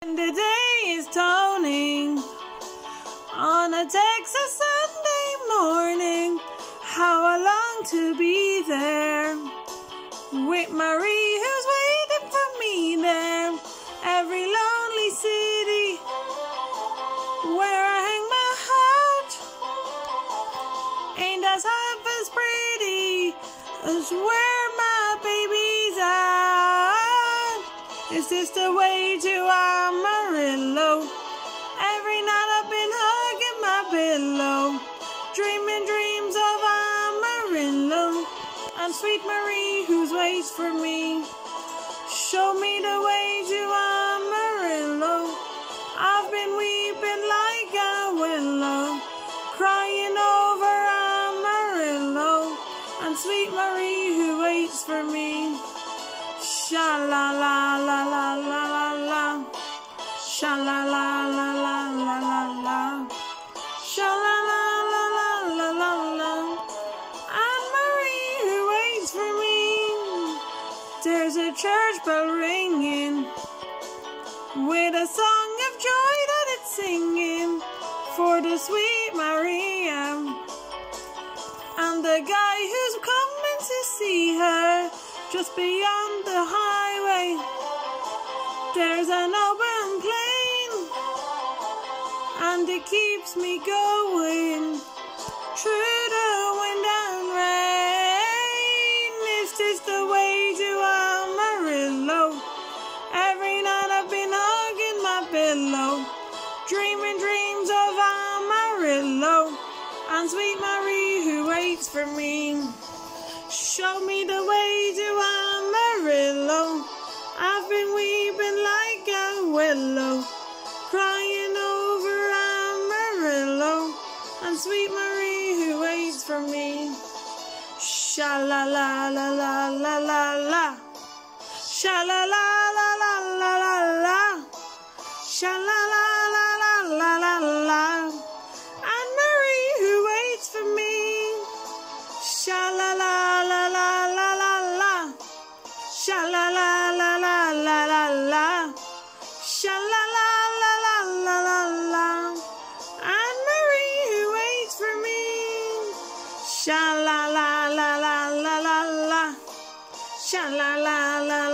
The day is dawning on a Texas Sunday morning. How I long to be there with Marie, who's waiting for me there. Every lonely city where I hang my heart ain't as half as pretty as where my baby's at. Is this the way to Amarillo? Every night I've been hugging my pillow, dreaming dreams of Amarillo. And sweet Marie, who's waits for me, show me the way to Amarillo. I've been weeping like a willow, crying over Amarillo. And sweet Marie, who waits for me. Sha la la la la la la la. Sha la la la la la la la. Sha la la la la la la la. Anne Marie who waits for me. There's a church bell ringing with a song of joy that it's singing for the sweet Maria. And the guy who's coming to see her just beyond the highway. There's an open plain, and it keeps me going through the wind and rain. This is this the way to Amarillo? Every night I've been hugging my pillow, dreaming dreams of Amarillo, and sweet Marie who waits for me. Show me the way sweet Marie who waits for me. Sha la la la la la la la. Sha la la la la la la la. Sha la la la la la la la. Anne Marie who waits for me. Sha la la la la la la la. Sha la Sha la la la la la la la. Sha la la